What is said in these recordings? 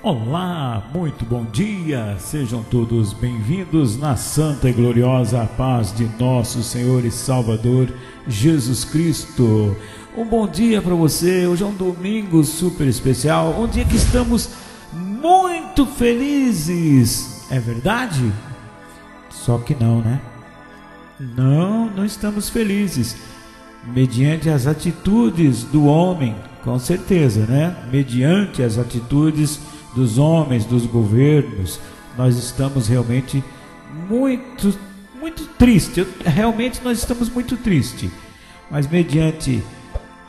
Olá, muito bom dia, sejam todos bem-vindos na santa e gloriosa paz de nosso Senhor e Salvador Jesus Cristo. Um bom dia para você, hoje é um domingo super especial, um dia que estamos muito felizes, é verdade? Só que não, né? Não, não estamos felizes, mediante as atitudes do homem, com certeza, né? Mediante as atitudes dos homens, dos governos, nós estamos realmente muito, muito tristes. Realmente nós estamos muito tristes. Mas mediante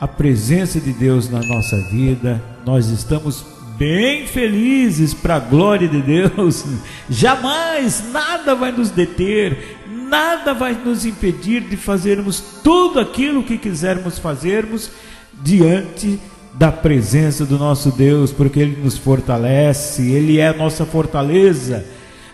a presença de Deus na nossa vida, nós estamos bem felizes para a glória de Deus. Jamais nada vai nos deter, nada vai nos impedir de fazermos tudo aquilo que quisermos fazermos diante da presença do nosso Deus, porque Ele nos fortalece, Ele é a nossa fortaleza.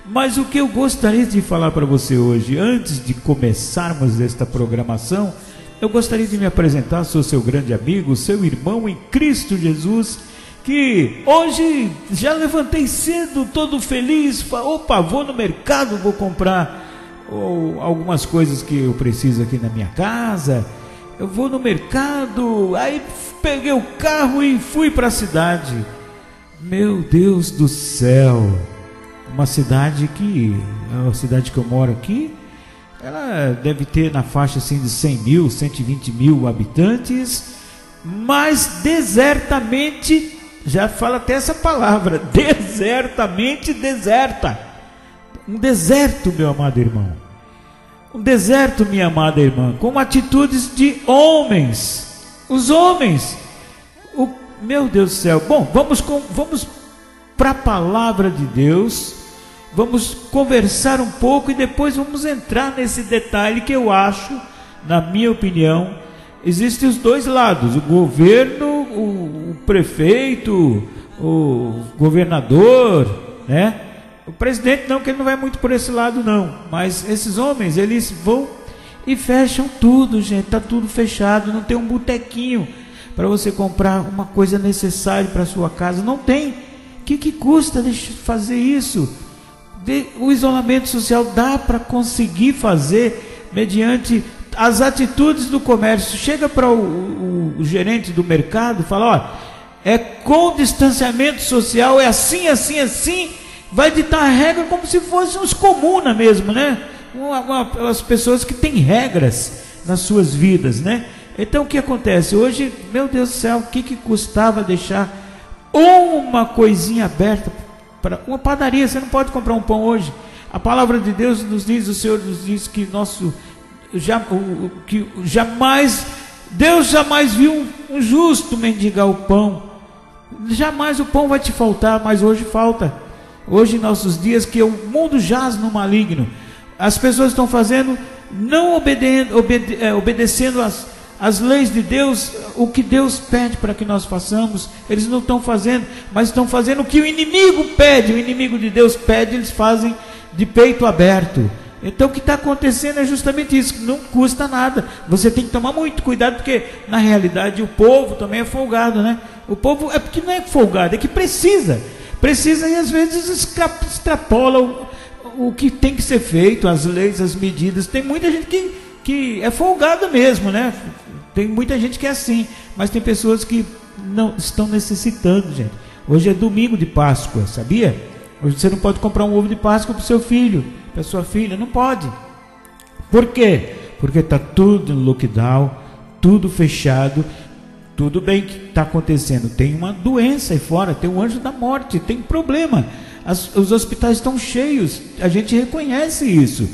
Mas o que eu gostaria de falar para você hoje, antes de começarmos esta programação, eu gostaria de me apresentar, sou seu grande amigo, seu irmão em Cristo Jesus, que hoje já levantei cedo, todo feliz, opa, vou no mercado, vou comprar ou, algumas coisas que eu preciso aqui na minha casa, eu vou no mercado, aí peguei o carro e fui para a cidade. Meu Deus do céu! Uma cidade que, a cidade que eu moro aqui, ela deve ter na faixa assim de 100 mil, 120 mil habitantes, mas desertamente, já fala até essa palavra, desertamente deserta. Um deserto, meu amado irmão. Um deserto, minha amada irmã, com atitudes de homens os homens. O, meu Deus do céu. Bom, vamos, vamos para a palavra de Deus. Vamos conversar um pouco e depois vamos entrar nesse detalhe que eu acho, na minha opinião, existem os dois lados: o governo, o, o prefeito, o governador, né? O presidente não, que ele não vai muito por esse lado não, mas esses homens, eles vão e fecham tudo, gente. Tá tudo fechado. Não tem um botequinho para você comprar uma coisa necessária para sua casa. Não tem. O que, que custa fazer isso? De, o isolamento social dá para conseguir fazer mediante as atitudes do comércio. Chega para o, o, o, gerente do mercado, fala: ó, é com distanciamento social, é assim, assim, assim. Vai ditar a regra como se fosse uns comuna mesmo, né? Uma, uma, as pessoas que têm regras nas suas vidas, né? Então o que acontece? Hoje, meu Deus do céu, o que, que custava deixar uma coisinha aberta para uma padaria? Você não pode comprar um pão hoje. A palavra de Deus nos diz, o Senhor nos diz que nosso já, o, que jamais Deus jamais viu um, um justo mendigar o pão. Jamais o pão vai te faltar, mas hoje falta. Hoje em nossos dias que o mundo jaz no maligno. As pessoas estão fazendo, não obede obede é, obedecendo as, as leis de Deus, o que Deus pede para que nós façamos, eles não estão fazendo, mas estão fazendo o que o inimigo pede, o inimigo de Deus pede, eles fazem de peito aberto. Então o que está acontecendo é justamente isso, não custa nada. Você tem que tomar muito cuidado, porque na realidade o povo também é folgado, né? O povo é porque não é folgado, é que precisa. Precisa e às vezes extrapola o que tem que ser feito, as leis, as medidas. Tem muita gente que, que é folgada mesmo, né? Tem muita gente que é assim, mas tem pessoas que não estão necessitando, gente. Hoje é domingo de Páscoa, sabia? Hoje você não pode comprar um ovo de Páscoa para o seu filho, para sua filha, não pode. Por quê? Porque está tudo no lockdown, tudo fechado. Tudo bem que está acontecendo, tem uma doença aí fora, tem um anjo da morte, tem problema as, os hospitais estão cheios, a gente reconhece isso,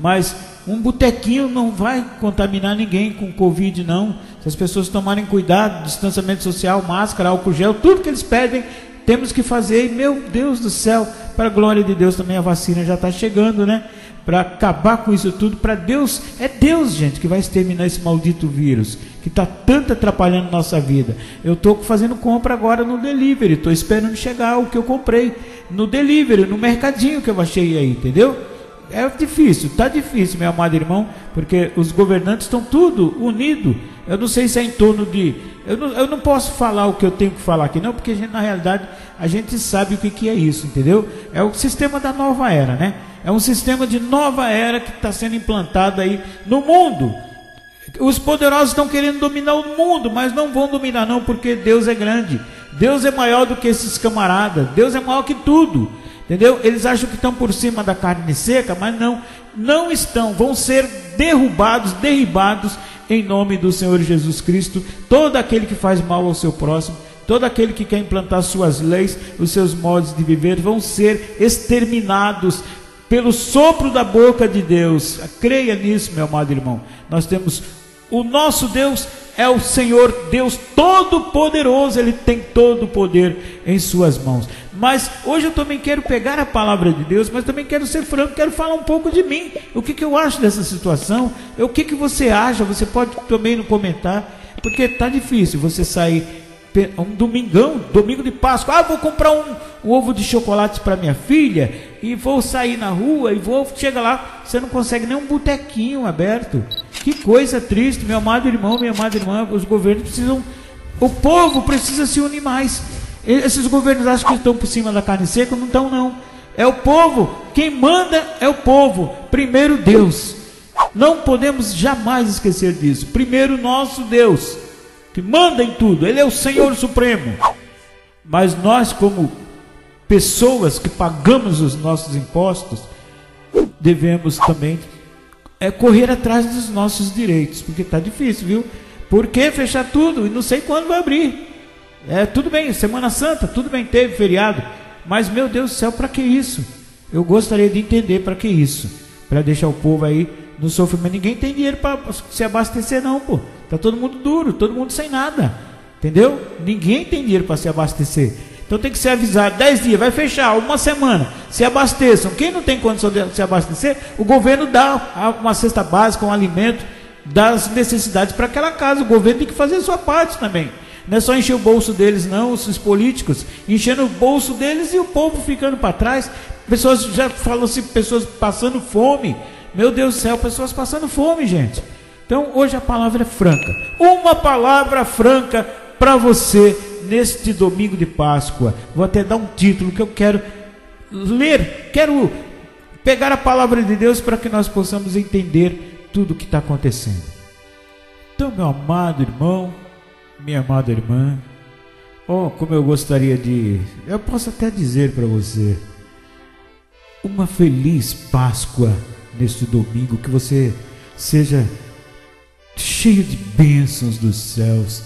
mas um botequinho não vai contaminar ninguém com Covid, não. Se as pessoas tomarem cuidado, distanciamento social, máscara, álcool gel, tudo que eles pedem, temos que fazer. E, meu Deus do céu, para a glória de Deus também a vacina já está chegando, né? Para acabar com isso tudo, para Deus, é Deus, gente, que vai exterminar esse maldito vírus, que está tanto atrapalhando nossa vida. Eu estou fazendo compra agora no delivery, estou esperando chegar o que eu comprei no delivery, no mercadinho que eu achei aí, entendeu? É difícil, tá difícil, meu amado irmão, porque os governantes estão tudo unido Eu não sei se é em torno de. Eu não, eu não posso falar o que eu tenho que falar aqui, não, porque gente, na realidade a gente sabe o que, que é isso, entendeu? É o sistema da nova era, né? É um sistema de nova era que está sendo implantado aí no mundo. Os poderosos estão querendo dominar o mundo, mas não vão dominar, não, porque Deus é grande. Deus é maior do que esses camaradas. Deus é maior que tudo. Entendeu? Eles acham que estão por cima da carne seca, mas não, não estão. Vão ser derrubados, derribados em nome do Senhor Jesus Cristo. Todo aquele que faz mal ao seu próximo, todo aquele que quer implantar suas leis, os seus modos de viver, vão ser exterminados pelo sopro da boca de Deus. Creia nisso, meu amado irmão. Nós temos o nosso Deus é o Senhor Deus Todo-Poderoso, Ele tem todo o poder em Suas mãos. Mas hoje eu também quero pegar a palavra de Deus, mas também quero ser franco, quero falar um pouco de mim. O que, que eu acho dessa situação? O que, que você acha? Você pode também no comentar, porque está difícil você sair um domingão, domingo de Páscoa. Ah, vou comprar um, um ovo de chocolate para minha filha e vou sair na rua e vou. Chega lá, você não consegue nem um botequinho aberto. Que coisa triste, meu amado irmão, minha amada irmã. Os governos precisam. O povo precisa se unir mais. Esses governos acham que estão por cima da carne seca, não estão, não. É o povo. Quem manda é o povo. Primeiro Deus. Não podemos jamais esquecer disso. Primeiro nosso Deus que manda em tudo, Ele é o Senhor Supremo. Mas nós, como pessoas que pagamos os nossos impostos, devemos também é, correr atrás dos nossos direitos, porque está difícil, viu? Por que fechar tudo? E não sei quando vai abrir. É, tudo bem, Semana Santa, tudo bem, teve feriado. Mas, meu Deus do céu, para que isso? Eu gostaria de entender para que isso. Para deixar o povo aí no sofrimento. Ninguém tem dinheiro para se abastecer, não, pô. Está todo mundo duro, todo mundo sem nada. Entendeu? Ninguém tem dinheiro para se abastecer. Então tem que ser avisado, 10 dias, vai fechar, uma semana, se abasteçam. Quem não tem condição de se abastecer, o governo dá uma cesta básica, um alimento, das necessidades para aquela casa. O governo tem que fazer a sua parte também. Não é só encher o bolso deles, não, os políticos, enchendo o bolso deles e o povo ficando para trás. Pessoas já falam assim, pessoas passando fome. Meu Deus do céu, pessoas passando fome, gente. Então hoje a palavra é franca. Uma palavra franca para você neste domingo de Páscoa. Vou até dar um título que eu quero ler, quero pegar a palavra de Deus para que nós possamos entender tudo o que está acontecendo. Então, meu amado irmão, minha amada irmã, oh, como eu gostaria de, eu posso até dizer para você, uma feliz Páscoa neste domingo, que você seja cheio de bênçãos dos céus,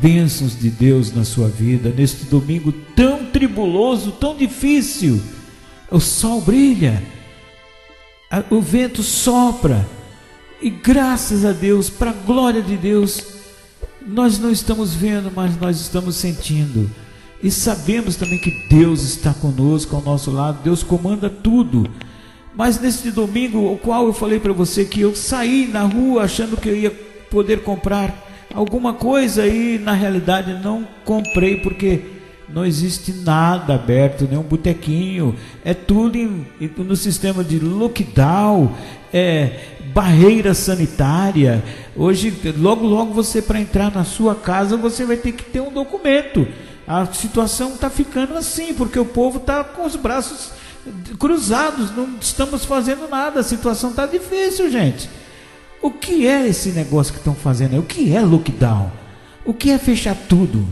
bênçãos de Deus na sua vida, neste domingo tão tribuloso, tão difícil. O sol brilha, o vento sopra, e graças a Deus, para a glória de Deus, nós não estamos vendo, mas nós estamos sentindo. E sabemos também que Deus está conosco, ao nosso lado, Deus comanda tudo. Mas neste domingo, o qual eu falei para você que eu saí na rua achando que eu ia poder comprar alguma coisa e na realidade não comprei porque não existe nada aberto, nem um botequinho, é tudo em, no sistema de lockdown, é barreira sanitária. Hoje, logo logo você para entrar na sua casa você vai ter que ter um documento. A situação está ficando assim porque o povo está com os braços cruzados, não estamos fazendo nada, a situação está difícil, gente. O que é esse negócio que estão fazendo? O que é lockdown? O que é fechar tudo?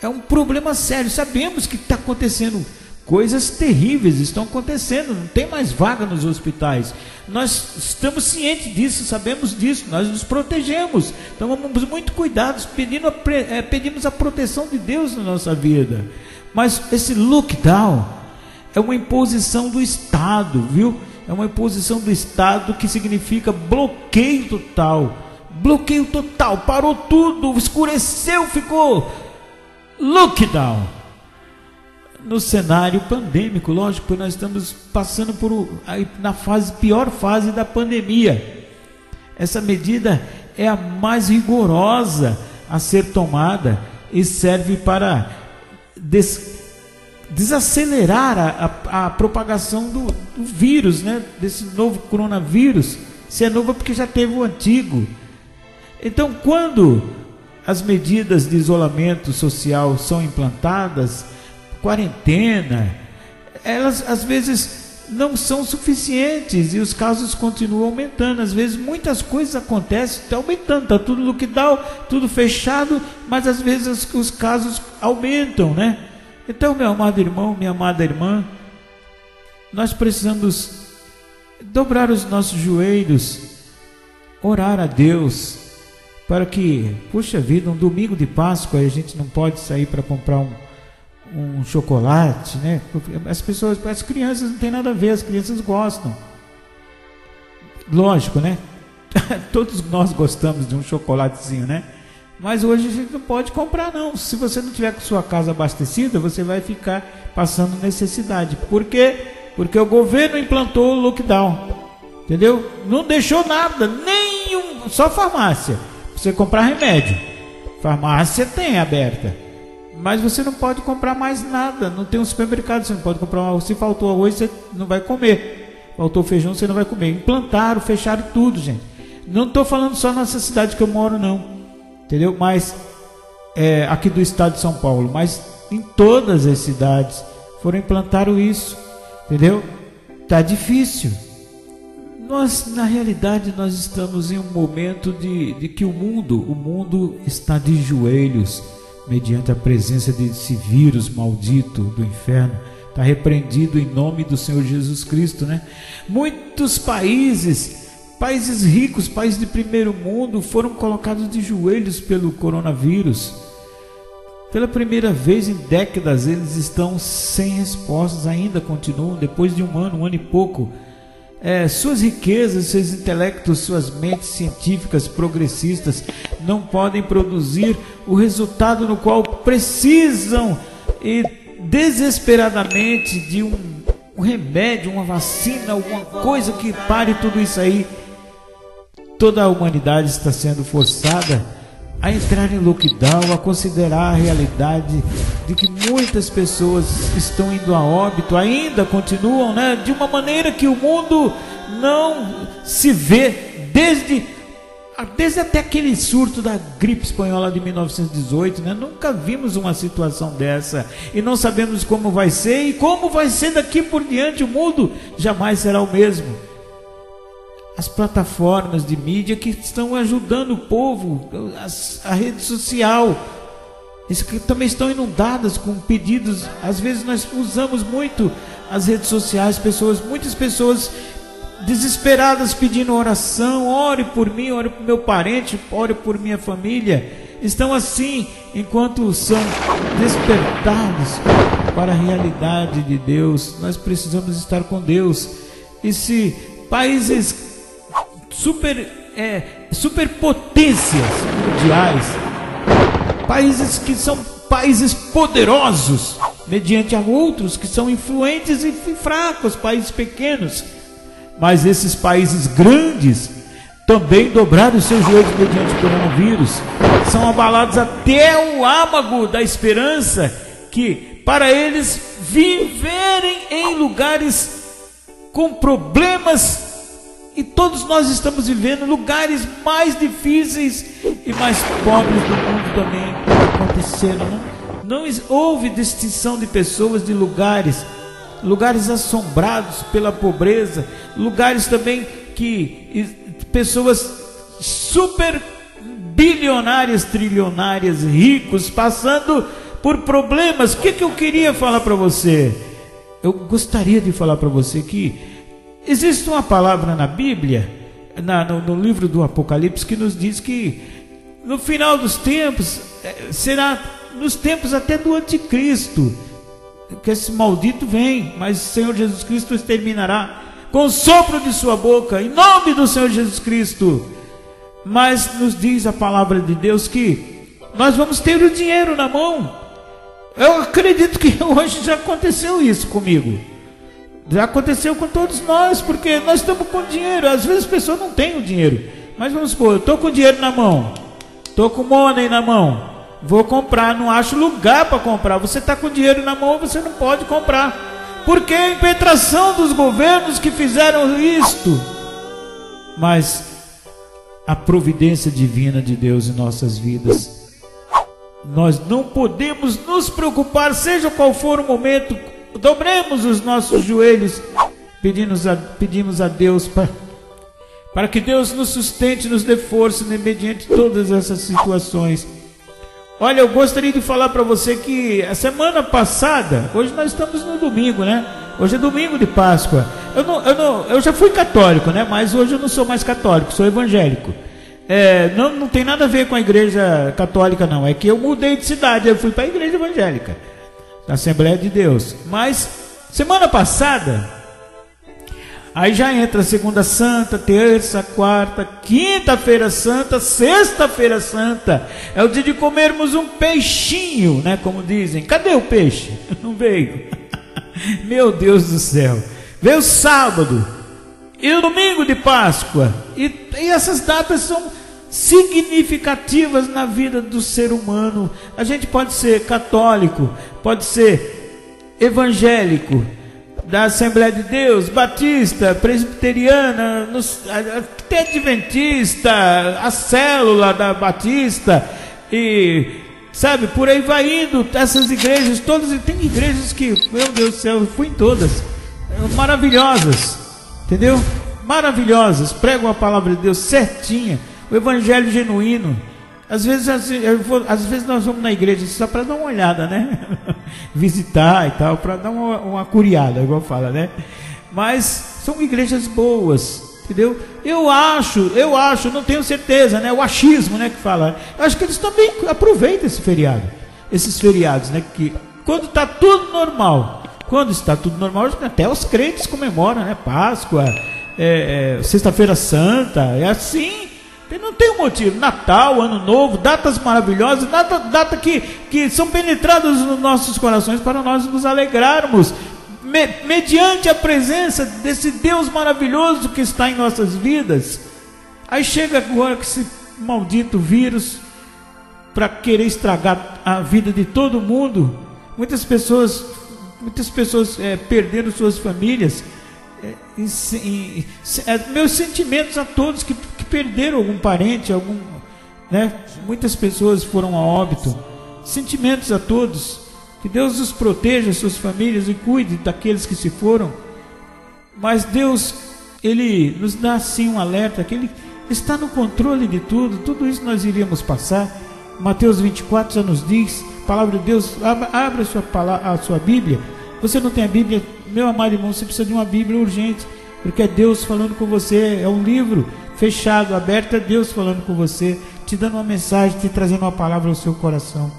É um problema sério. Sabemos que está acontecendo coisas terríveis, estão acontecendo. Não tem mais vaga nos hospitais. Nós estamos cientes disso, sabemos disso. Nós nos protegemos. Tomamos muito cuidado, pedindo é, pedimos a proteção de Deus na nossa vida. Mas esse lockdown é uma imposição do Estado, viu? É uma imposição do Estado que significa bloqueio total. Bloqueio total, parou tudo, escureceu, ficou lockdown. No cenário pandêmico, lógico, nós estamos passando por na fase pior fase da pandemia. Essa medida é a mais rigorosa a ser tomada e serve para des desacelerar a, a, a propagação do, do, vírus, né? desse novo coronavírus. Se é novo é porque já teve o antigo. Então, quando as medidas de isolamento social são implantadas, quarentena, elas às vezes não são suficientes e os casos continuam aumentando. Às vezes muitas coisas acontecem, está aumentando, está tudo lockdown, tudo fechado, mas às vezes os casos aumentam, né? Então, meu amado irmão, minha amada irmã, nós precisamos dobrar os nossos joelhos, orar a Deus, para que, puxa vida, um domingo de Páscoa a gente não pode sair para comprar um um chocolate, né? As pessoas, as crianças não tem nada a ver, as crianças gostam. Lógico, né? Todos nós gostamos de um chocolatezinho, né? Mas hoje a gente não pode comprar não. Se você não tiver com sua casa abastecida, você vai ficar passando necessidade. Por quê? Porque o governo implantou o lockdown. Entendeu? Não deixou nada, nenhum, só farmácia. Você comprar remédio. Farmácia tem aberta. Mas você não pode comprar mais nada. Não tem um supermercado, você não pode comprar. Se faltou arroz, você não vai comer. Faltou feijão, você não vai comer. Implantaram, fecharam tudo, gente. Não estou falando só nessa cidade que eu moro, não. Entendeu? Mas é, aqui do estado de São Paulo. Mas em todas as cidades foram implantaram isso. Entendeu? Tá difícil. Nós, na realidade, nós estamos em um momento de, de que o mundo, o mundo está de joelhos mediante a presença desse vírus maldito do inferno, está repreendido em nome do Senhor Jesus Cristo, né? Muitos países, países ricos, países de primeiro mundo, foram colocados de joelhos pelo coronavírus. Pela primeira vez em décadas, eles estão sem respostas, ainda continuam, depois de um ano, um ano e pouco é, suas riquezas, seus intelectos, suas mentes científicas progressistas não podem produzir o resultado no qual precisam e desesperadamente de um, um remédio, uma vacina, alguma coisa que pare tudo isso aí. Toda a humanidade está sendo forçada a entrar em lockdown, a considerar a realidade de que muitas pessoas estão indo a óbito, ainda continuam, né, de uma maneira que o mundo não se vê desde desde até aquele surto da gripe espanhola de 1918, né? Nunca vimos uma situação dessa e não sabemos como vai ser e como vai ser daqui por diante o mundo jamais será o mesmo as plataformas de mídia que estão ajudando o povo, as, a rede social, que também estão inundadas com pedidos. Às vezes nós usamos muito as redes sociais, pessoas, muitas pessoas desesperadas pedindo oração, ore por mim, ore por meu parente, ore por minha família. Estão assim enquanto são despertados para a realidade de Deus. Nós precisamos estar com Deus. E se países super, é, superpotências mundiais, países que são países poderosos, mediante a outros que são influentes e fracos, países pequenos. Mas esses países grandes também dobraram seus joelhos mediante o coronavírus, são abalados até o âmago da esperança que para eles viverem em lugares com problemas e todos nós estamos vivendo lugares mais difíceis e mais pobres do mundo também aconteceram. Não, não houve distinção de pessoas, de lugares, lugares assombrados pela pobreza, lugares também que pessoas super bilionárias, trilionárias, ricos, passando por problemas. O que, que eu queria falar para você? Eu gostaria de falar para você que Existe uma palavra na Bíblia, na, no, no, livro do Apocalipse, que nos diz que no final dos tempos, eh, será nos tempos até do anticristo, que esse maldito vem, mas o Senhor Jesus Cristo exterminará com o sopro de sua boca, em nome do Senhor Jesus Cristo. Mas nos diz a palavra de Deus que nós vamos ter o dinheiro na mão. Eu acredito que hoje já aconteceu isso comigo. Já aconteceu com todos nós, porque nós estamos com dinheiro. Às vezes as pessoas não têm o dinheiro. Mas vamos supor, eu estou com dinheiro na mão, estou com money na mão, vou comprar, não acho lugar para comprar. Você está com dinheiro na mão, você não pode comprar. Porque a impetração dos governos que fizeram isto. Mas a providência divina de Deus em nossas vidas. Nós não podemos nos preocupar, seja qual for o momento, dobremos os nossos joelhos, pedimos a, pedimos a Deus para, para que Deus nos sustente, nos dê força né, mediante todas essas situações. Olha, eu gostaria de falar para você que a semana passada, hoje nós estamos no domingo, né? Hoje é domingo de Páscoa. Eu, não, eu, não, eu já fui católico, né? Mas hoje eu não sou mais católico, sou evangélico. É, não, não tem nada a ver com a igreja católica, não. É que eu mudei de cidade, eu fui para a igreja evangélica, a Assembleia de Deus. Mas semana passada, Aí já entra segunda santa, terça, quarta, quinta-feira santa, sexta-feira santa. É o dia de comermos um peixinho, né? Como dizem. Cadê o peixe? Não veio. Meu Deus do céu. Veio sábado. E o domingo de Páscoa. E, e essas datas são significativas na vida do ser humano. A gente pode ser católico, pode ser evangélico, da Assembleia de Deus, batista, presbiteriana, até adventista, a célula da batista, e sabe, por aí vai indo, essas igrejas, todas, tem igrejas que, meu Deus do céu, eu fui em todas, maravilhosas, entendeu? Maravilhosas, pregam a palavra de Deus certinha, o evangelho genuíno, às vezes, às vezes nós vamos na igreja só para dar uma olhada, né? Visitar e tal, para dar uma, uma curiada, igual fala, né? Mas são igrejas boas, entendeu? Eu acho, eu acho, não tenho certeza, né? O achismo, né? Que fala. Eu acho que eles também aproveitam esse feriado, esses feriados, né? Que quando está tudo normal, quando está tudo normal, até os crentes comemoram, né? Páscoa, é, é, Sexta-feira Santa, é assim não tem um motivo. Natal, Ano Novo, datas maravilhosas, data, data que, que são penetradas nos nossos corações para nós nos alegrarmos, me, mediante a presença desse Deus maravilhoso que está em nossas vidas. Aí chega agora com esse maldito vírus para querer estragar a vida de todo mundo. Muitas pessoas, muitas pessoas é, perderam suas famílias. É, é, meus sentimentos a todos que perderam algum parente, algum, né? Muitas pessoas foram a óbito. Sentimentos a todos. Que Deus os proteja, suas famílias e cuide daqueles que se foram. Mas Deus, ele nos dá assim um alerta que ele está no controle de tudo. Tudo isso nós iríamos passar. Mateus 24 já nos diz, palavra de Deus, abra a sua, palavra, a sua Bíblia. Você não tem a Bíblia, meu amado irmão, você precisa de uma Bíblia urgente, porque é Deus falando com você, é um livro fechado, aberto, é Deus falando com você, te dando uma mensagem, te trazendo uma palavra ao seu coração.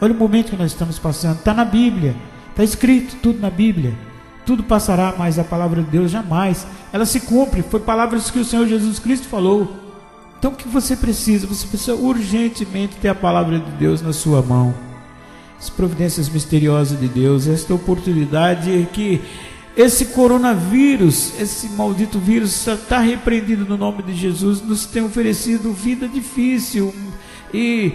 Olha o momento que nós estamos passando, está na Bíblia, está escrito tudo na Bíblia. Tudo passará, mas a palavra de Deus jamais. Ela se cumpre, foi palavras que o Senhor Jesus Cristo falou. Então o que você precisa? Você precisa urgentemente ter a palavra de Deus na sua mão. As providências misteriosas de Deus, esta oportunidade que esse coronavírus, esse maldito vírus está repreendido no nome de Jesus, nos tem oferecido vida difícil e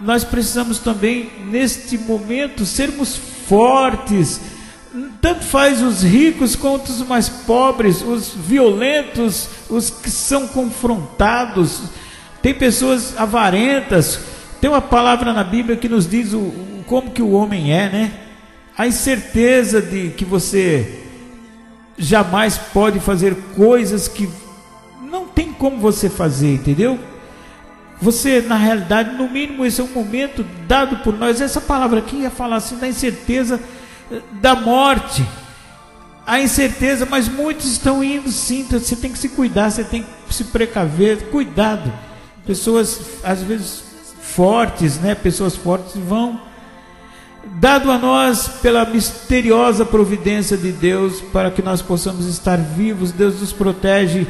nós precisamos também, neste momento, sermos fortes. Tanto faz os ricos quanto os mais pobres, os violentos, os que são confrontados. Tem pessoas avarentas. Tem uma palavra na Bíblia que nos diz o, como que o homem é, né? A incerteza de que você jamais pode fazer coisas que não tem como você fazer, entendeu? Você, na realidade, no mínimo, esse é um momento dado por nós. Essa palavra aqui ia falar assim da incerteza eh, da morte. A incerteza, mas muitos estão indo sim. Então você tem que se cuidar, você tem que se precaver. Cuidado. Pessoas, às vezes, fortes, né? Pessoas fortes vão dado a nós pela misteriosa providência de Deus para que nós possamos estar vivos. Deus nos protege.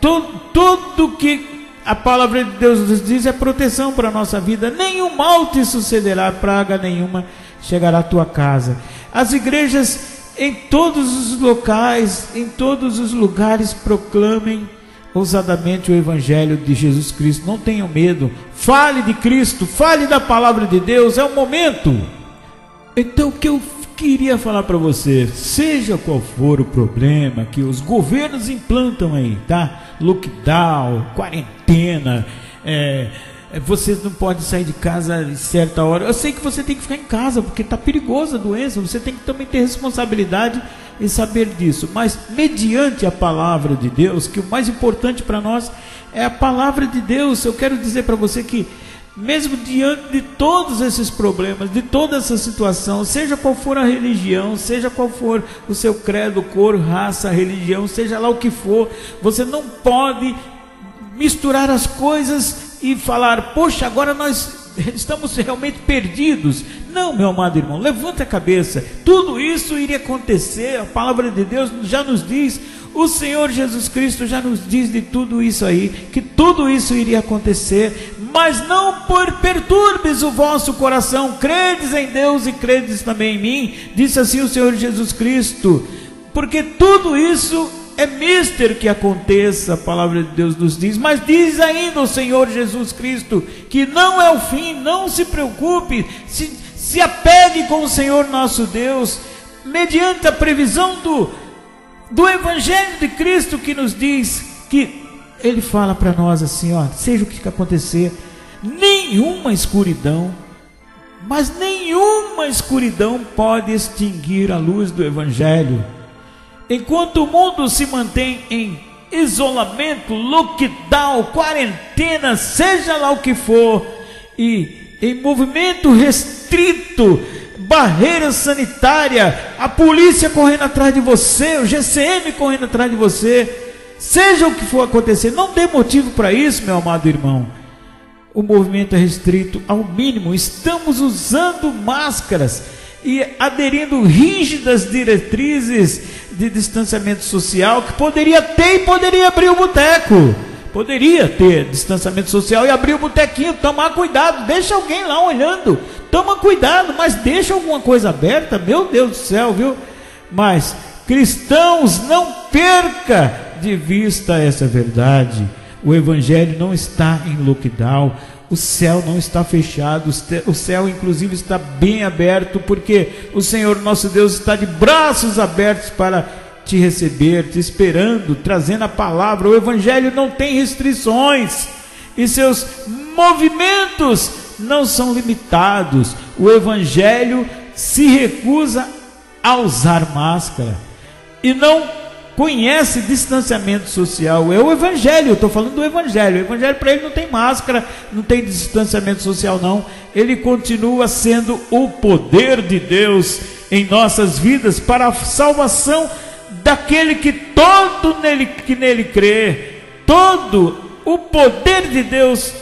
Tudo, tudo que a palavra de Deus nos diz é proteção para a nossa vida. Nenhum mal te sucederá, praga nenhuma chegará à tua casa. As igrejas em todos os locais, em todos os lugares proclamem ousadamente o Evangelho de Jesus Cristo. Não tenham medo. Fale de Cristo, fale da palavra de Deus. É o momento. Então, o que eu queria falar para você, seja qual for o problema que os governos implantam aí, tá? Lockdown, quarentena, é, é, você não pode sair de casa em certa hora. Eu sei que você tem que ficar em casa porque está perigosa a doença. Você tem que também ter responsabilidade e saber disso. Mas mediante a palavra de Deus, que o mais importante para nós é a palavra de Deus. Eu quero dizer para você que mesmo diante de todos esses problemas, de toda essa situação, seja qual for a religião, seja qual for o seu credo, cor, raça, religião, seja lá o que for, você não pode misturar as coisas e falar, poxa, agora nós estamos realmente perdidos. Não, meu amado irmão, levanta a cabeça. Tudo isso iria acontecer. A palavra de Deus já nos diz, o Senhor Jesus Cristo já nos diz de tudo isso aí, que tudo isso iria acontecer, mas não por perturbes o vosso coração. Credes em Deus e credes também em mim, disse assim o Senhor Jesus Cristo, porque tudo isso é mister que aconteça, a palavra de Deus nos diz, mas diz ainda o Senhor Jesus Cristo que não é o fim, não se preocupe, se, se apegue com o Senhor nosso Deus, mediante a previsão do, do Evangelho de Cristo que nos diz que Ele fala para nós assim: ó, seja o que acontecer, nenhuma escuridão, mas nenhuma escuridão pode extinguir a luz do Evangelho. Enquanto o mundo se mantém em isolamento, lockdown, quarentena, seja lá o que for, e em movimento restrito, barreira sanitária, a polícia correndo atrás de você, o GCM correndo atrás de você, seja o que for acontecer, não dê motivo para isso, meu amado irmão. O movimento é restrito ao mínimo, estamos usando máscaras e aderindo rígidas diretrizes de distanciamento social que poderia ter e poderia abrir o boteco. Poderia ter distanciamento social e abrir o botequinho, tomar cuidado, deixa alguém lá olhando. Toma cuidado, mas deixa alguma coisa aberta, meu Deus do céu, viu? Mas cristãos, não perca de vista essa verdade. O evangelho não está em lockdown o céu não está fechado, o céu, inclusive, está bem aberto, porque o Senhor nosso Deus está de braços abertos para te receber, te esperando, trazendo a palavra. O Evangelho não tem restrições e seus movimentos não são limitados. O Evangelho se recusa a usar máscara e não conhece distanciamento social. É o Evangelho, eu estou falando do Evangelho. O Evangelho para ele não tem máscara, não tem distanciamento social, não. Ele continua sendo o poder de Deus em nossas vidas para a salvação daquele que todo nele, que nele crê. Todo o poder de Deus,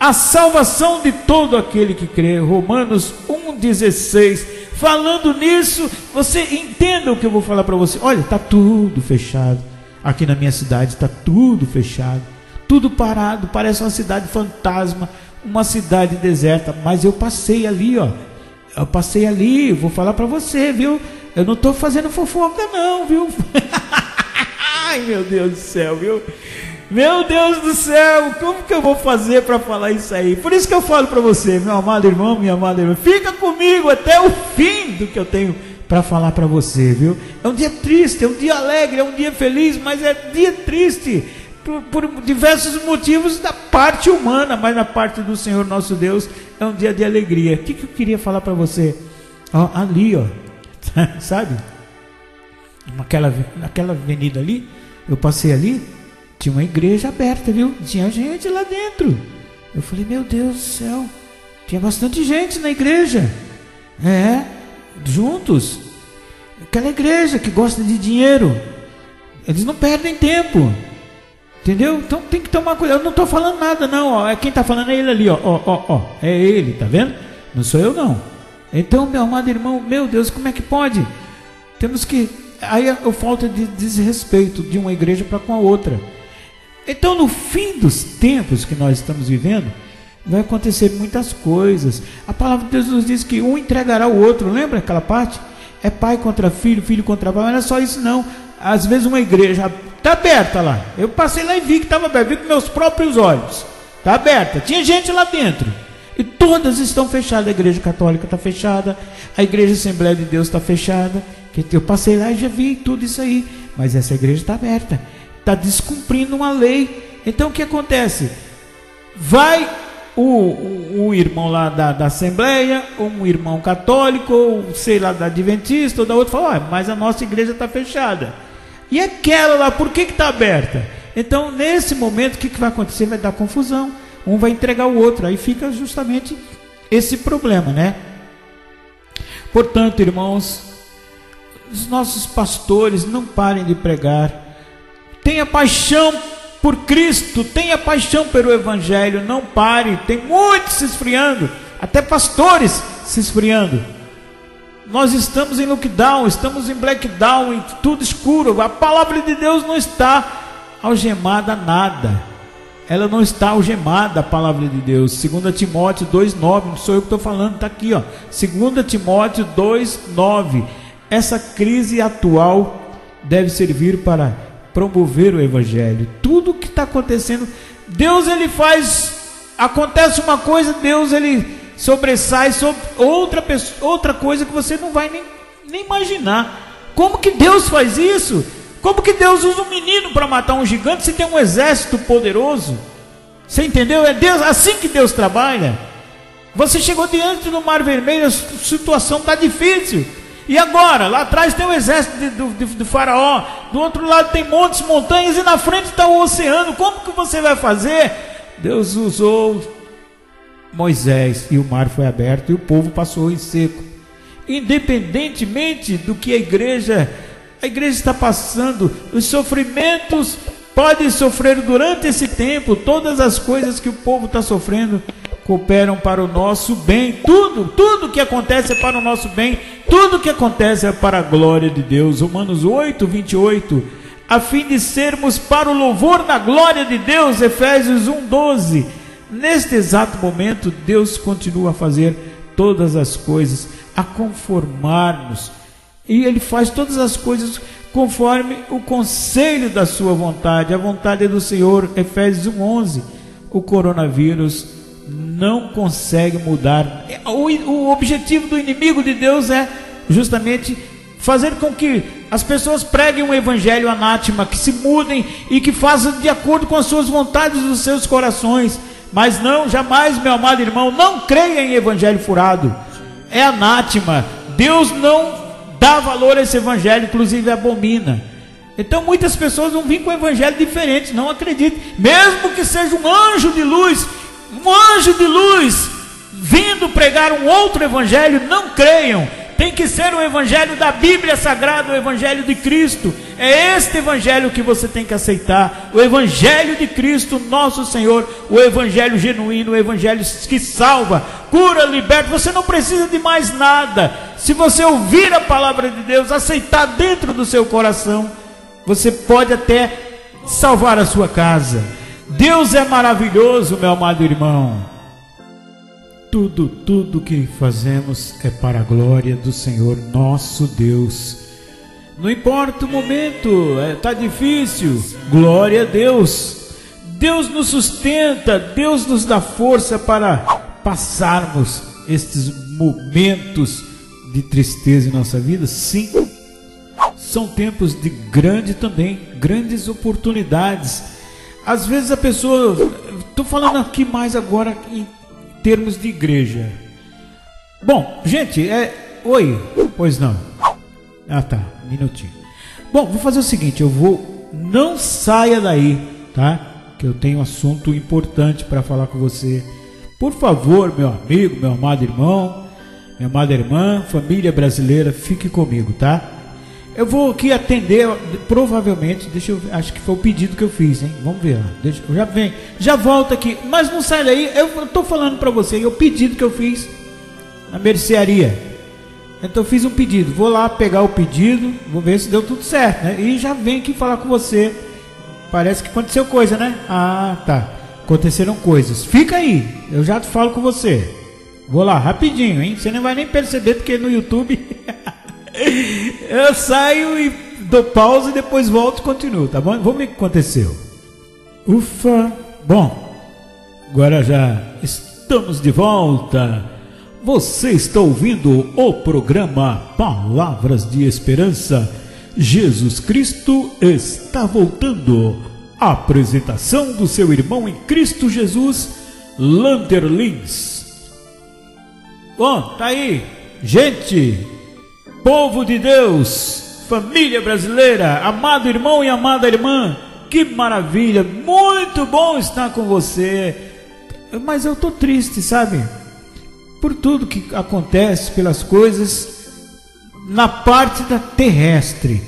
a salvação de todo aquele que crê. Romanos 1,16 Falando nisso, você entenda o que eu vou falar para você. Olha, está tudo fechado. Aqui na minha cidade está tudo fechado. Tudo parado, parece uma cidade fantasma, uma cidade deserta. Mas eu passei ali, ó. Eu passei ali, vou falar para você, viu? Eu não estou fazendo fofoca, não, viu? Ai, meu Deus do céu, viu? Meu Deus do céu, como que eu vou fazer para falar isso aí? Por isso que eu falo para você, meu amado irmão, minha amada irmã, fica comigo até o fim do que eu tenho para falar para você, viu? É um dia triste, é um dia alegre, é um dia feliz, mas é dia triste por, por diversos motivos da parte humana, mas na parte do Senhor nosso Deus é um dia de alegria. O que, que eu queria falar para você? Ó, ali, ó, sabe? Naquela, naquela avenida ali, eu passei ali, tinha uma igreja aberta, viu? Tinha gente lá dentro. Eu falei, meu Deus do céu, tinha bastante gente na igreja. É, juntos. Aquela igreja que gosta de dinheiro. Eles não perdem tempo. Entendeu? Então tem que tomar cuidado. Eu não estou falando nada, não. Ó. É quem está falando é ele ali, ó. Ó, ó, ó. É ele, tá vendo? Não sou eu, não. Então, meu amado irmão, meu Deus, como é que pode? Temos que. Aí a falta de desrespeito de uma igreja para com a outra. Então, no fim dos tempos que nós estamos vivendo, vai acontecer muitas coisas. A palavra de Deus nos diz que um entregará o outro. Lembra aquela parte? É pai contra filho, filho contra pai. Mas não é só isso, não. Às vezes uma igreja está aberta lá. Eu passei lá e vi que estava aberta, vi com meus próprios olhos. Está aberta. Tinha gente lá dentro. E todas estão fechadas. A igreja católica está fechada, a igreja Assembleia de Deus está fechada. Eu passei lá e já vi tudo isso aí. Mas essa igreja está aberta, está descumprindo uma lei. Então o que acontece? Vai o, o, o, irmão lá da, da Assembleia, ou um irmão católico, ou sei lá, da Adventista, ou da outra, fala, mas a nossa igreja está fechada. E aquela lá, por que está aberta? Então, nesse momento, o que, que vai acontecer? Vai dar confusão. Um vai entregar o outro. Aí fica justamente esse problema, né? Portanto, irmãos, os nossos pastores não parem de pregar. Tenha paixão por Cristo, tenha paixão pelo Evangelho, não pare. Tem muitos se esfriando, até pastores se esfriando. Nós estamos em lockdown, estamos em blackdown, em tudo escuro. A palavra de Deus não está algemada a nada. Ela não está algemada a palavra de Deus. 2 Timóteo 2,9. Não sou eu que estou falando, está aqui, ó. 2 Timóteo 2,9. Essa crise atual deve servir para promover o evangelho. Tudo que está acontecendo, Deus ele faz, acontece uma coisa, Deus ele sobressai sobre outra outra coisa que você não vai nem, nem imaginar. Como que Deus faz isso? Como que Deus usa um menino para matar um gigante se tem um exército poderoso? Você entendeu? É Deus assim que Deus trabalha. Você chegou diante do Mar Vermelho, a situação está difícil. E agora? Lá atrás tem o exército de, do, de, do faraó, do outro lado tem montes, montanhas e na frente está o oceano. Como que você vai fazer? Deus usou Moisés e o mar foi aberto e o povo passou em seco. Independentemente do que a igreja, a igreja está passando, os sofrimentos podem sofrer durante esse tempo, todas as coisas que o povo está sofrendo cooperam para o nosso bem. Tudo, tudo que acontece é para o nosso bem. Tudo que acontece é para a glória de Deus. Romanos 8, 28. A fim de sermos para o louvor da glória de Deus. Efésios 1, 12. Neste exato momento, Deus continua a fazer todas as coisas, a conformar-nos. E Ele faz todas as coisas conforme o conselho da Sua vontade. A vontade é do Senhor. Efésios 1, 11. O coronavírus não consegue mudar. O, o objetivo do inimigo de Deus é justamente fazer com que as pessoas preguem um evangelho anátema, que se mudem e que façam de acordo com as suas vontades dos seus corações. Mas não, jamais, meu amado irmão, não creia em evangelho furado. É anátema. Deus não dá valor a esse evangelho, inclusive abomina. Então muitas pessoas vão vir com evangelho diferente, não acredite. Mesmo que seja um anjo de luz, um anjo de luz vindo pregar um outro evangelho, não creiam. Tem que ser o evangelho da Bíblia Sagrada, o evangelho de Cristo. É este evangelho que você tem que aceitar. O evangelho de Cristo, nosso Senhor, o evangelho genuíno, o evangelho que salva, cura, liberta. Você não precisa de mais nada. Se você ouvir a palavra de Deus, aceitar dentro do seu coração, você pode até salvar a sua casa Deus é maravilhoso, meu amado irmão. Tudo, tudo que fazemos é para a glória do Senhor nosso Deus. Não importa o momento, está é, difícil, glória a Deus. Deus nos sustenta, Deus nos dá força para passarmos estes momentos de tristeza em nossa vida. Sim, são tempos de grande também, grandes oportunidades às vezes a pessoa. Estou falando aqui mais agora em termos de igreja. Bom, gente, é. Oi, pois não. Ah tá, minutinho. Bom, vou fazer o seguinte, eu vou. Não saia daí, tá? Que eu tenho um assunto importante para falar com você. Por favor, meu amigo, meu amado irmão, minha amada irmã, família brasileira, fique comigo, tá? Eu vou aqui atender, provavelmente, deixa eu acho que foi o pedido que eu fiz, hein? Vamos ver, deixa, já vem, já volta aqui, mas não sai daí, eu estou falando para você, é o pedido que eu fiz na mercearia. Então eu fiz um pedido, vou lá pegar o pedido, vou ver se deu tudo certo, né? E já vem aqui falar com você. Parece que aconteceu coisa, né? Ah, tá. Aconteceram coisas. Fica aí, eu já falo com você. Vou lá, rapidinho, hein? Você não vai nem perceber porque no YouTube Eu saio e dou pausa e depois volto e continuo, tá bom? Vamos ver o que aconteceu. Ufa! Bom, agora já estamos de volta. Você está ouvindo o programa Palavras de Esperança. Jesus Cristo está voltando. Apresentação do seu irmão em Cristo Jesus, Lander Lins. Bom, tá aí, gente, povo de Deus, família brasileira, amado irmão e amada irmã, que maravilha, muito bom estar com você mas eu estou triste, sabe? Por tudo que acontece, pelas coisas na parte da terrestre.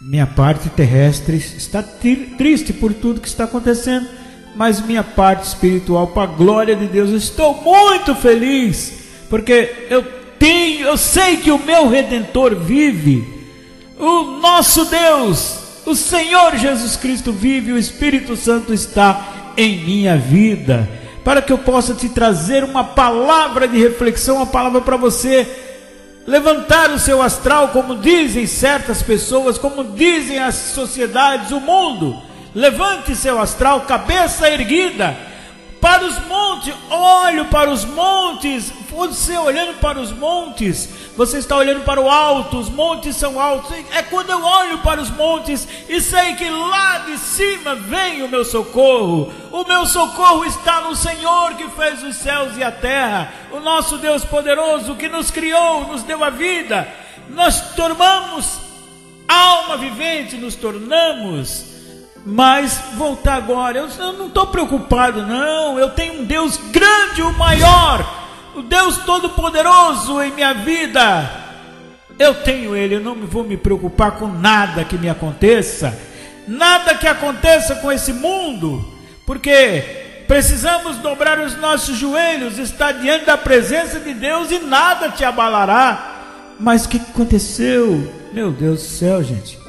Minha parte terrestre está triste por tudo que está acontecendo, mas minha parte espiritual, para a glória de Deus, eu estou muito feliz, porque eu tenho, eu sei que o meu redentor vive. O nosso Deus, o Senhor Jesus Cristo vive, o Espírito Santo está em minha vida para que eu possa te trazer uma palavra de reflexão, uma palavra para você levantar o seu astral, como dizem certas pessoas, como dizem as sociedades, o mundo. Levante seu astral, cabeça erguida, para os montes, olho para os montes, você olhando para os montes, você está olhando para o alto, os montes são altos. É quando eu olho para os montes e sei que lá de cima vem o meu socorro. O meu socorro está no Senhor que fez os céus e a terra, o nosso Deus poderoso que nos criou, nos deu a vida. Nós tornamos alma vivente, nos tornamos. Mas voltar agora, eu, eu não estou preocupado, não. Eu tenho um Deus grande, o maior o Deus Todo-Poderoso em minha vida. Eu tenho Ele, eu não vou me preocupar com nada que me aconteça, nada que aconteça com esse mundo, porque precisamos dobrar os nossos joelhos, estar diante da presença de Deus e nada te abalará. Mas o que aconteceu? Meu Deus do céu, gente.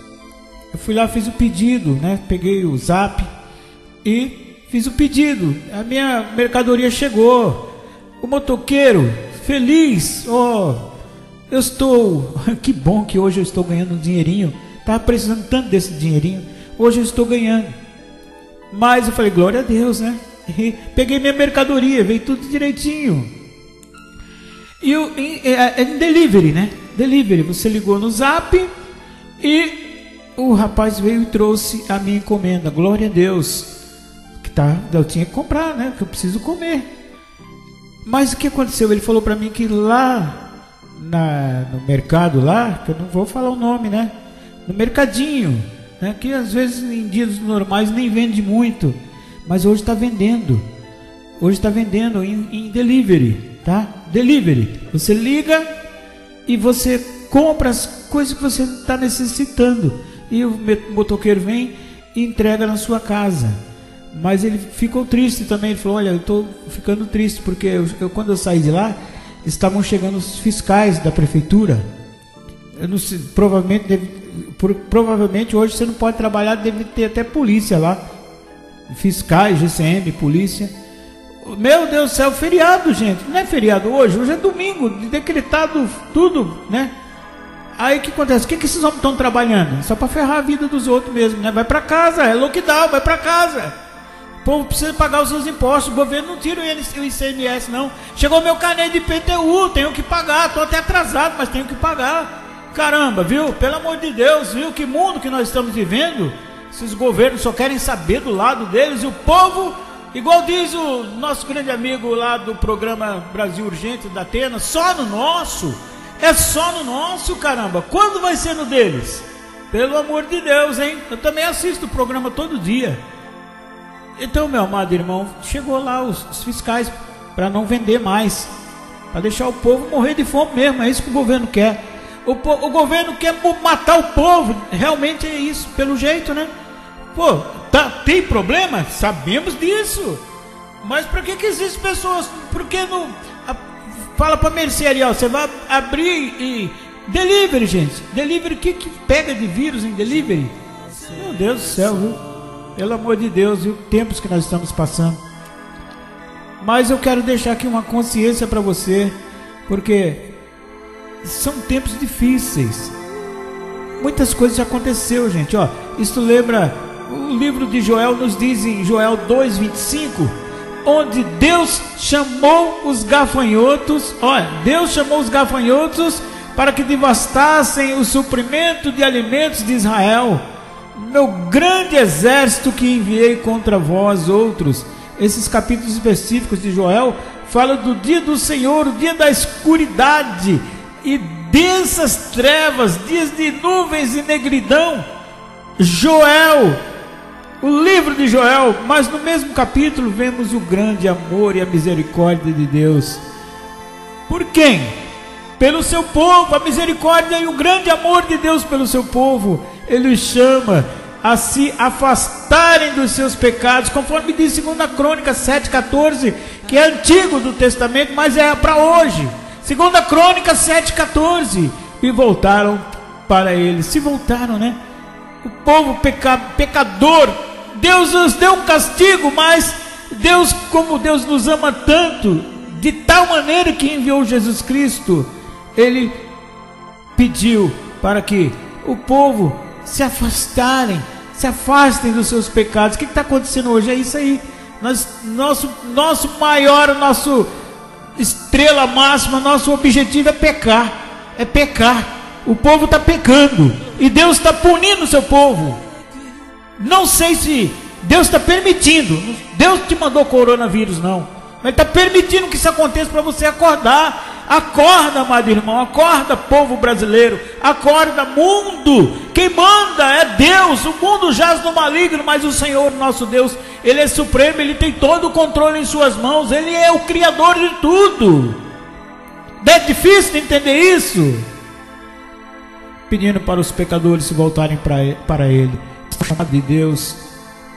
Eu fui lá, fiz o pedido, né? Peguei o zap e fiz o pedido. A minha mercadoria chegou o motoqueiro feliz, ó, oh, eu estou, que bom que hoje eu estou ganhando um dinheirinho, estava precisando tanto desse dinheirinho, hoje eu estou ganhando. Mas eu falei, glória a Deus, né? E peguei minha mercadoria, veio tudo direitinho. E o em, é, é delivery, né? Delivery, você ligou no zap e o rapaz veio e trouxe a minha encomenda, glória a Deus. Que tá, eu tinha que comprar, né? Que eu preciso comer. Mas o que aconteceu? Ele falou para mim que lá na, no mercado lá, que eu não vou falar o nome, né? No mercadinho, né? Que às vezes em dias normais nem vende muito, mas hoje está vendendo. Hoje está vendendo em, em delivery, tá? Delivery. Você liga e você compra as coisas que você está necessitando e o motoqueiro vem e entrega na sua casa. Mas ele ficou triste também. Ele falou: Olha, eu estou ficando triste porque eu, eu, quando eu saí de lá, estavam chegando os fiscais da prefeitura. Sei, provavelmente, deve, provavelmente hoje você não pode trabalhar, deve ter até polícia lá. Fiscais, GCM, polícia. Meu Deus do céu, feriado, gente. Não é feriado hoje, hoje é domingo, decretado tudo, né? Aí o que acontece? O que, que esses homens estão trabalhando? Só para ferrar a vida dos outros mesmo, né? Vai para casa, é lockdown, vai para casa. O povo precisa pagar os seus impostos. O governo não tira o ICMS, não. Chegou meu carnê de IPTU, tenho que pagar. Estou até atrasado, mas tenho que pagar. Caramba, viu? Pelo amor de Deus, viu? Que mundo que nós estamos vivendo. Esses governos só querem saber do lado deles e o povo, igual diz o nosso grande amigo lá do programa Brasil Urgente da Atena, só no nosso. É só no nosso, caramba. Quando vai ser no deles? Pelo amor de Deus, hein? Eu também assisto o programa todo dia. Então, meu amado irmão, chegou lá os, os fiscais para não vender mais, para deixar o povo morrer de fome mesmo. É isso que o governo quer. O, o, governo quer matar o povo. Realmente é isso, pelo jeito, né? Pô, tá, tem problema? Sabemos disso. Mas para que que existem pessoas? Por que não fala para mercearial? Você vai abrir e delivery, gente. Delivery, o que que pega de vírus em delivery? Meu Deus do céu, viu? Pelo amor de Deus, e os tempos que nós estamos passando. Mas eu quero deixar aqui uma consciência para você, porque são tempos difíceis. Muitas coisas já aconteceu, gente. Ó, isso lembra o livro de Joel nos diz em Joel 2:25 onde Deus chamou os gafanhotos, olha, Deus chamou os gafanhotos para que devastassem o suprimento de alimentos de Israel. Meu grande exército que enviei contra vós outros. Esses capítulos específicos de Joel falam do dia do Senhor, o dia da escuridade e densas trevas, dias de nuvens e negridão. Joel, o livro de Joel, mas no mesmo capítulo vemos o grande amor e a misericórdia de Deus. Por quem? Pelo seu povo, a misericórdia e o grande amor de Deus pelo seu povo. Ele os chama a se afastarem dos seus pecados, conforme diz 2 Crônica 7,14, que é antigo do Testamento, mas é para hoje. Segunda Crônica 7,14. E voltaram para ele. Se voltaram, né? O povo peca, pecador. Deus nos deu um castigo, mas Deus, como Deus nos ama tanto, de tal maneira que enviou Jesus Cristo, Ele pediu para que o povo se afastarem, se afastem dos seus pecados. O que está acontecendo hoje? É isso aí. Nós, nosso, nosso maior, nosso estrela máxima, nosso objetivo é pecar. É pecar. O povo está pecando. E Deus está punindo o seu povo. Não sei se Deus está permitindo. Deus te mandou coronavírus, não. Ele está permitindo que isso aconteça para você acordar. Acorda, amado irmão, acorda, povo brasileiro, acorda, mundo. Quem manda é Deus. O mundo jaz no maligno, mas o Senhor, nosso Deus, Ele é supremo, Ele tem todo o controle em Suas mãos, Ele é o Criador de tudo. É difícil de entender isso? Pedindo para os pecadores se voltarem para Ele. De Deus,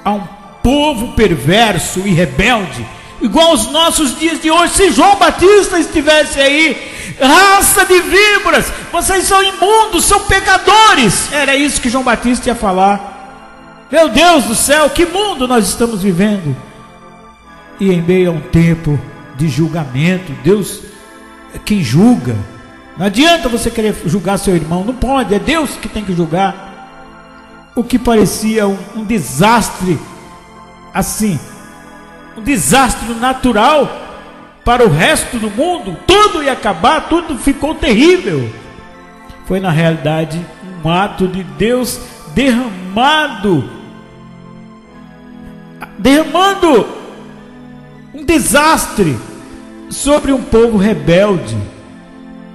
há um povo perverso e rebelde igual aos nossos dias de hoje. Se João Batista estivesse aí, raça de víboras, vocês são imundos, são pecadores. Era isso que João Batista ia falar. Meu Deus do céu, que mundo nós estamos vivendo. E em meio a um tempo de julgamento, Deus é quem julga. Não adianta você querer julgar seu irmão, não pode, é Deus que tem que julgar. O que parecia um, um desastre, assim, um desastre natural para o resto do mundo, tudo ia acabar, tudo ficou terrível. Foi na realidade um ato de Deus derramado, derramando um desastre sobre um povo rebelde.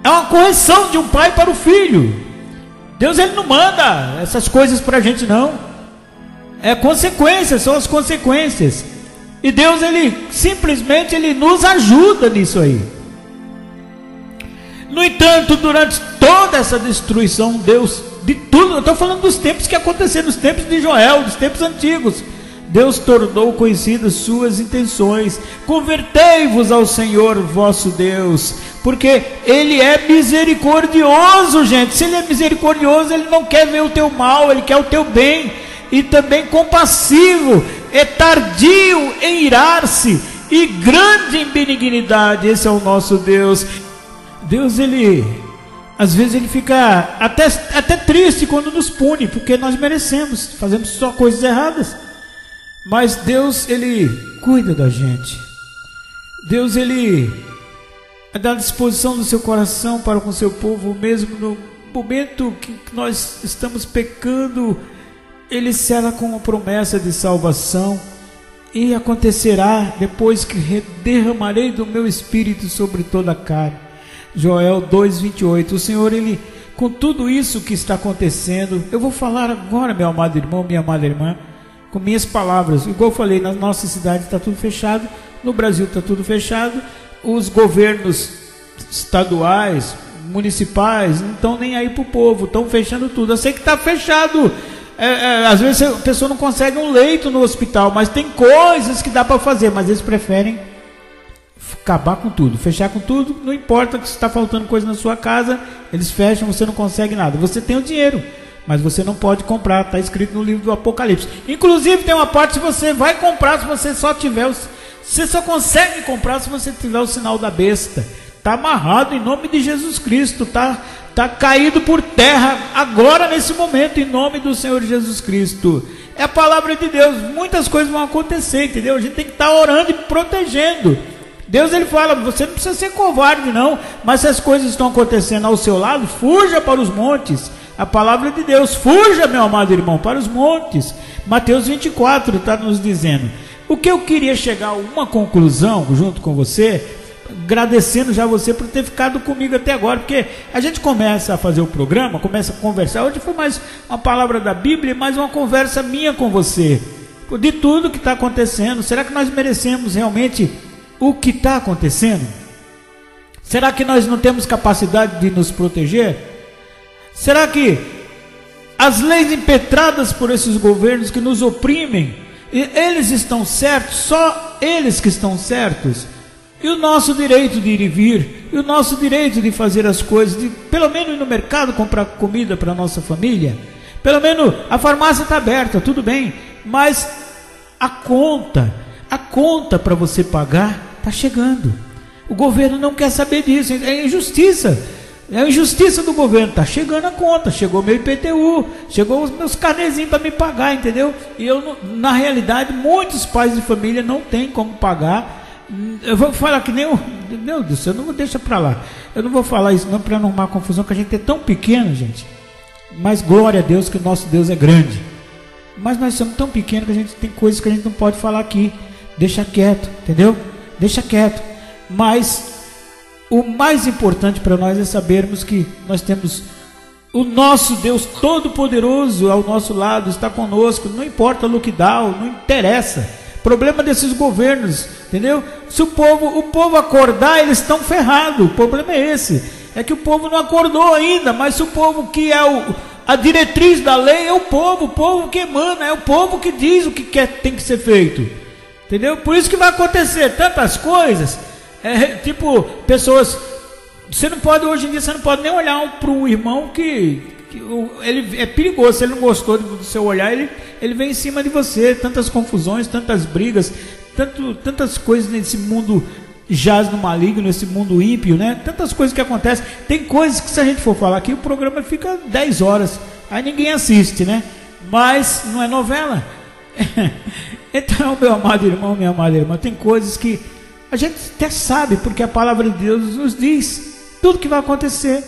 É uma correção de um pai para o filho. Deus ele não manda essas coisas para a gente não. É consequências, são as consequências. E Deus ele simplesmente ele nos ajuda nisso aí. No entanto, durante toda essa destruição, Deus de tudo, eu estou falando dos tempos que aconteceram, dos tempos de Joel, dos tempos antigos. Deus tornou conhecidas suas intenções. Convertei-vos ao Senhor vosso Deus, porque Ele é misericordioso, gente. Se Ele é misericordioso, Ele não quer ver o teu mal, Ele quer o teu bem. E também compassivo, é tardio em irar-se e grande em benignidade. Esse é o nosso Deus. Deus, ele, às vezes, ele fica até, até triste quando nos pune, porque nós merecemos, fazemos só coisas erradas. Mas Deus, ele cuida da gente. Deus, ele dá disposição do seu coração para com o seu povo, mesmo no momento que nós estamos pecando ele cela com a promessa de salvação, e acontecerá depois que derramarei do meu espírito sobre toda a carne. Joel 2:28. O Senhor ele com tudo isso que está acontecendo, eu vou falar agora, meu amado irmão, minha amada irmã, com minhas palavras. Igual eu falei, na nossa cidade está tudo fechado, no Brasil está tudo fechado, os governos estaduais, municipais, não estão nem aí para o povo, estão fechando tudo. Eu sei que está fechado é, é, às vezes a pessoa não consegue um leito no hospital, mas tem coisas que dá para fazer, mas eles preferem acabar com tudo, fechar com tudo, não importa que está faltando coisa na sua casa, eles fecham, você não consegue nada. Você tem o dinheiro, mas você não pode comprar, está escrito no livro do Apocalipse. Inclusive tem uma parte se você vai comprar se você só tiver você só consegue comprar se você tiver o sinal da besta. Está amarrado em nome de Jesus Cristo, tá está caído por terra agora nesse momento, em nome do Senhor Jesus Cristo. é a palavra de Deus. Muitas coisas vão acontecer, entendeu? A gente tem que estar orando e protegendo. Deus ele fala, você não precisa ser covarde não, mas se as coisas estão acontecendo ao seu lado, fuja para os montes. A palavra de Deus, fuja, meu amado irmão, para os montes. Mateus 24 está nos dizendo. O que eu queria chegar a uma conclusão junto com você, agradecendo já você por ter ficado comigo até agora, porque a gente começa a fazer o programa, começa a conversar. Hoje foi mais uma palavra da Bíblia, mais uma conversa minha com você, de tudo que está acontecendo. Será que nós merecemos realmente o que está acontecendo? Será que nós não temos capacidade de nos proteger? Será que as leis impetradas por esses governos que nos oprimem, eles estão certos? Só eles que estão certos? E o nosso direito de ir e vir, e o nosso direito de fazer as coisas, de pelo menos ir no mercado comprar comida para a nossa família, pelo menos a farmácia está aberta, tudo bem, mas a conta, a conta para você pagar está chegando. O governo não quer saber disso, é injustiça. É a injustiça do governo, está chegando a conta, chegou meu IPTU, chegou os meus carnezinhos para me pagar, entendeu? E eu, na realidade, muitos pais de família não têm como pagar eu vou falar que nem o. Meu Deus, eu não vou deixar para lá. Eu não vou falar isso não para não arrumar confusão, que a gente é tão pequeno, gente. Mas glória a Deus que o nosso Deus é grande. Mas nós somos tão pequenos que a gente tem coisas que a gente não pode falar aqui. Deixa quieto, entendeu? Deixa quieto. Mas o mais importante para nós é sabermos que nós temos o nosso Deus Todo-Poderoso ao nosso lado, está conosco. Não importa o lockdown, não interessa. Problema desses governos, entendeu? Se o povo, o povo acordar, eles estão ferrados. O problema é esse. É que o povo não acordou ainda, mas se o povo que é o, a diretriz da lei é o povo, o povo que emana, é o povo que diz o que quer, tem que ser feito. Entendeu? Por isso que vai acontecer tantas coisas. É, tipo, pessoas. Você não pode, hoje em dia, você não pode nem olhar para um irmão que, que ele é perigoso. Se ele não gostou do seu olhar, ele ele vem em cima de você. Tantas confusões, tantas brigas, tanto, tantas coisas nesse mundo jaz no maligno, nesse mundo ímpio, né? Tantas coisas que acontecem. Tem coisas que se a gente for falar aqui, o programa fica 10 horas. Aí ninguém assiste, né? Mas não é novela. então, meu amado irmão, minha amada irmã, tem coisas que a gente até sabe, porque a palavra de Deus nos diz tudo que vai acontecer.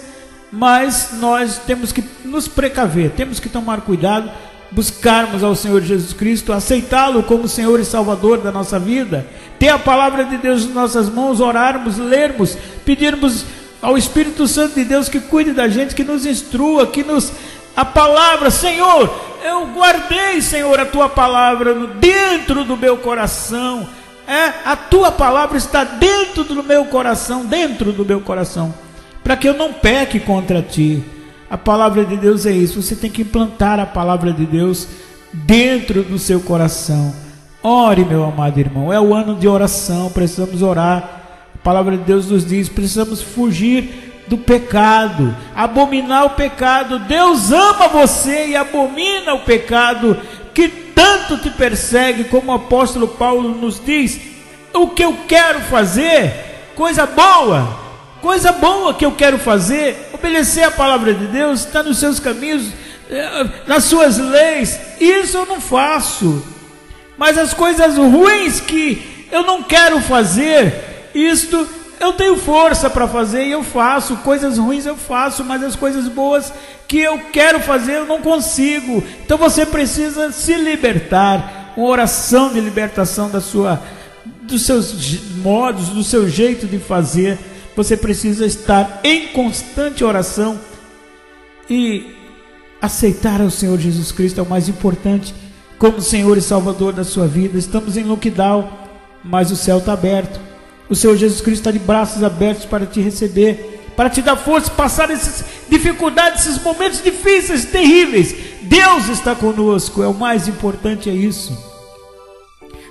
Mas nós temos que nos precaver, temos que tomar cuidado buscarmos ao Senhor Jesus Cristo, aceitá-lo como Senhor e Salvador da nossa vida, ter a palavra de Deus em nossas mãos, orarmos, lermos, pedirmos ao Espírito Santo de Deus que cuide da gente, que nos instrua, que nos a palavra, Senhor, eu guardei, Senhor, a tua palavra dentro do meu coração. É, a tua palavra está dentro do meu coração, dentro do meu coração, para que eu não peque contra ti. A palavra de Deus é isso. Você tem que implantar a palavra de Deus dentro do seu coração. Ore, meu amado irmão. É o ano de oração. Precisamos orar. A palavra de Deus nos diz: precisamos fugir do pecado, abominar o pecado. Deus ama você e abomina o pecado que tanto te persegue, como o apóstolo Paulo nos diz. O que eu quero fazer, coisa boa, coisa boa que eu quero fazer, obedecer a palavra de Deus, está nos seus caminhos, eh, nas suas leis, isso eu não faço. Mas as coisas ruins que eu não quero fazer, isto eu tenho força para fazer e eu faço. Coisas ruins eu faço, mas as coisas boas que eu quero fazer eu não consigo. Então você precisa se libertar, uma oração de libertação da sua, dos seus modos, do seu jeito de fazer você precisa estar em constante oração e aceitar o Senhor Jesus Cristo é o mais importante como Senhor e Salvador da sua vida. Estamos em lockdown, mas o céu está aberto. O Senhor Jesus Cristo está de braços abertos para te receber, para te dar força, passar essas dificuldades, esses momentos difíceis, terríveis. Deus está conosco, é o mais importante, é isso.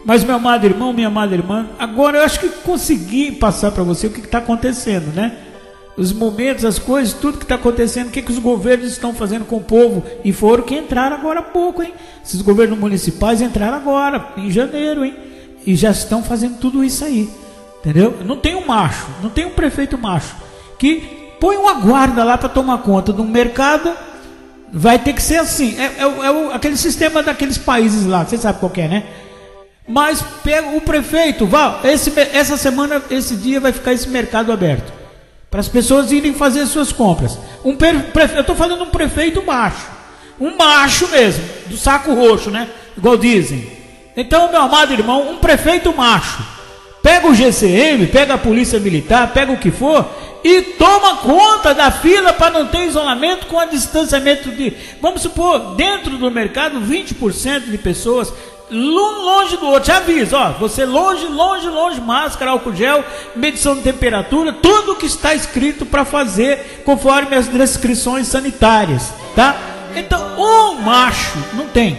Mas, meu amado irmão, minha amada irmã, agora eu acho que consegui passar para você o que está acontecendo, né? Os momentos, as coisas, tudo que está acontecendo, o que, que os governos estão fazendo com o povo. E foram que entraram agora há pouco, hein? Esses governos municipais entraram agora, em janeiro, hein? E já estão fazendo tudo isso aí. Entendeu? Não tem um macho, não tem um prefeito macho que põe uma guarda lá para tomar conta de um mercado Vai ter que ser assim. É, é, é o, aquele sistema daqueles países lá, você sabe qual é, né? Mas pega o prefeito, vá, esse, essa semana, esse dia vai ficar esse mercado aberto. Para as pessoas irem fazer suas compras. Um prefe, eu estou falando um prefeito macho. Um macho mesmo, do saco roxo, né? Igual dizem. Então, meu amado irmão, um prefeito macho. Pega o GCM, pega a polícia militar, pega o que for e toma conta da fila para não ter isolamento com a distanciamento de, vamos supor, dentro do mercado, 20% de pessoas longe do outro. Já avisa, ó, você longe, longe, longe, máscara, álcool gel, medição de temperatura, tudo que está escrito para fazer conforme as descrições sanitárias, tá? Então, um macho não tem,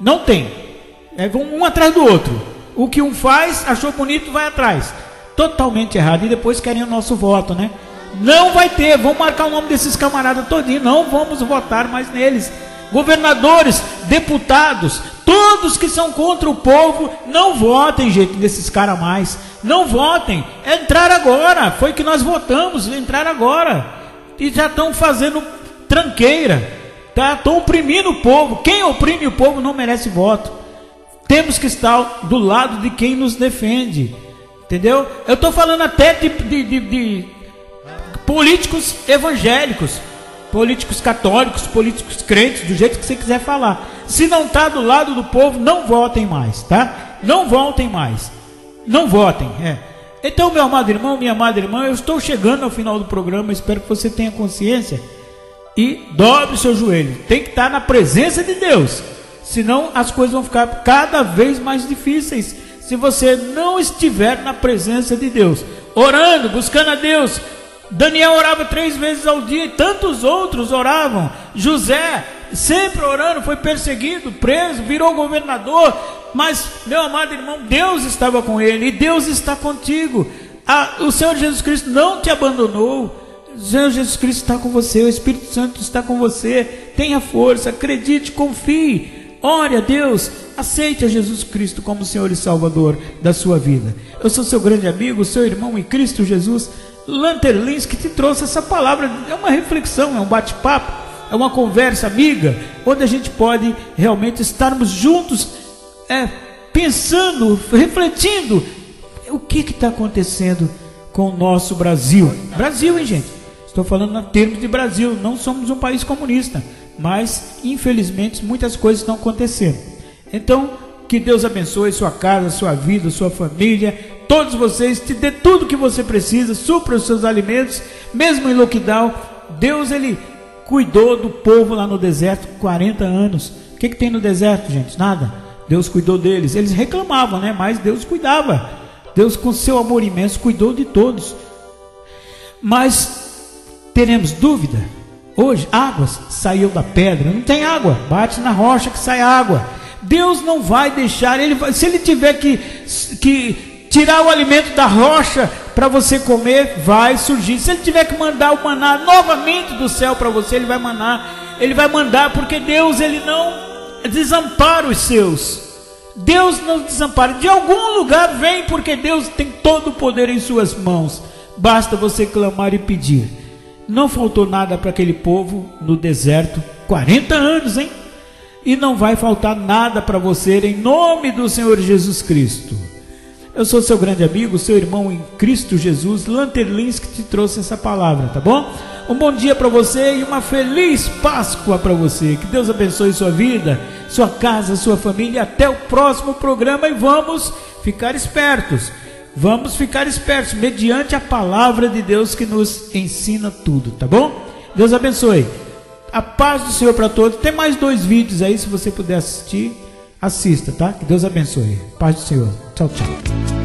não tem. É um atrás do outro. O que um faz, achou bonito, vai atrás totalmente errado. E depois querem o nosso voto, né? Não vai ter, vamos marcar o nome desses camaradas todinho, não vamos votar mais neles. Governadores, deputados, todos que são contra o povo, não votem, gente, desses caras mais. Não votem. É entrar agora. Foi que nós votamos, entrar agora. E já estão fazendo tranqueira. Tá? Estão oprimindo o povo. Quem oprime o povo não merece voto. Temos que estar do lado de quem nos defende. Entendeu? Eu estou falando até de, de, de, de, políticos evangélicos, políticos católicos, políticos crentes, do jeito que você quiser falar. Se não está do lado do povo, não votem mais, tá? Não votem mais. Não votem, é. Então, meu amado irmão, minha amada irmã, eu estou chegando ao final do programa, espero que você tenha consciência e dobre o seu joelho. Tem que estar na presença de Deus, senão as coisas vão ficar cada vez mais difíceis se você não estiver na presença de Deus, orando, buscando a Deus. Daniel orava três vezes ao dia e tantos outros oravam. José, sempre orando, foi perseguido, preso, virou governador. Mas, meu amado irmão, Deus estava com ele e Deus está contigo. O Senhor Jesus Cristo não te abandonou. O Senhor Jesus Cristo está com você, o Espírito Santo está com você. Tenha força, acredite, confie. Ore a Deus, aceite a Jesus Cristo como Senhor e Salvador da sua vida. Eu sou seu grande amigo, seu irmão em Cristo Jesus, Lanterlins, que te trouxe essa palavra. É uma reflexão, é um bate-papo, é uma conversa amiga, onde a gente pode realmente estarmos juntos, é, pensando, refletindo o que está acontecendo com o nosso Brasil. Brasil, hein, gente? Estou falando em termos de Brasil, não somos um país comunista mas infelizmente muitas coisas estão acontecendo. Então, que Deus abençoe sua casa, sua vida, sua família, todos vocês, te dê tudo que você precisa, supra os seus alimentos, mesmo em lockdown. Deus ele cuidou do povo lá no deserto 40 anos. O que, que tem no deserto, gente? Nada. Deus cuidou deles. Eles reclamavam, né? Mas Deus cuidava. Deus, com seu amor imenso, cuidou de todos. Mas teremos dúvida Hoje, águas saiu da pedra, não tem água, bate na rocha que sai água. Deus não vai deixar, ele vai, se ele tiver que, que tirar o alimento da rocha para você comer, vai surgir. Se ele tiver que mandar o maná novamente do céu para você, ele vai mandar, ele vai mandar, porque Deus ele não desampara os seus. Deus não desampara. De algum lugar vem, porque Deus tem todo o poder em suas mãos. Basta você clamar e pedir. Não faltou nada para aquele povo no deserto, 40 anos, hein? E não vai faltar nada para você em nome do Senhor Jesus Cristo. Eu sou seu grande amigo, seu irmão em Cristo Jesus, Lanterlins, que te trouxe essa palavra, tá bom? Um bom dia para você e uma feliz Páscoa para você. Que Deus abençoe sua vida, sua casa, sua família. Até o próximo programa e vamos ficar espertos. Vamos ficar espertos mediante a palavra de Deus que nos ensina tudo, tá bom? Deus abençoe. A paz do Senhor para todos. Tem mais dois vídeos aí, se você puder assistir, assista, tá? Que Deus abençoe. Paz do Senhor. Tchau, tchau.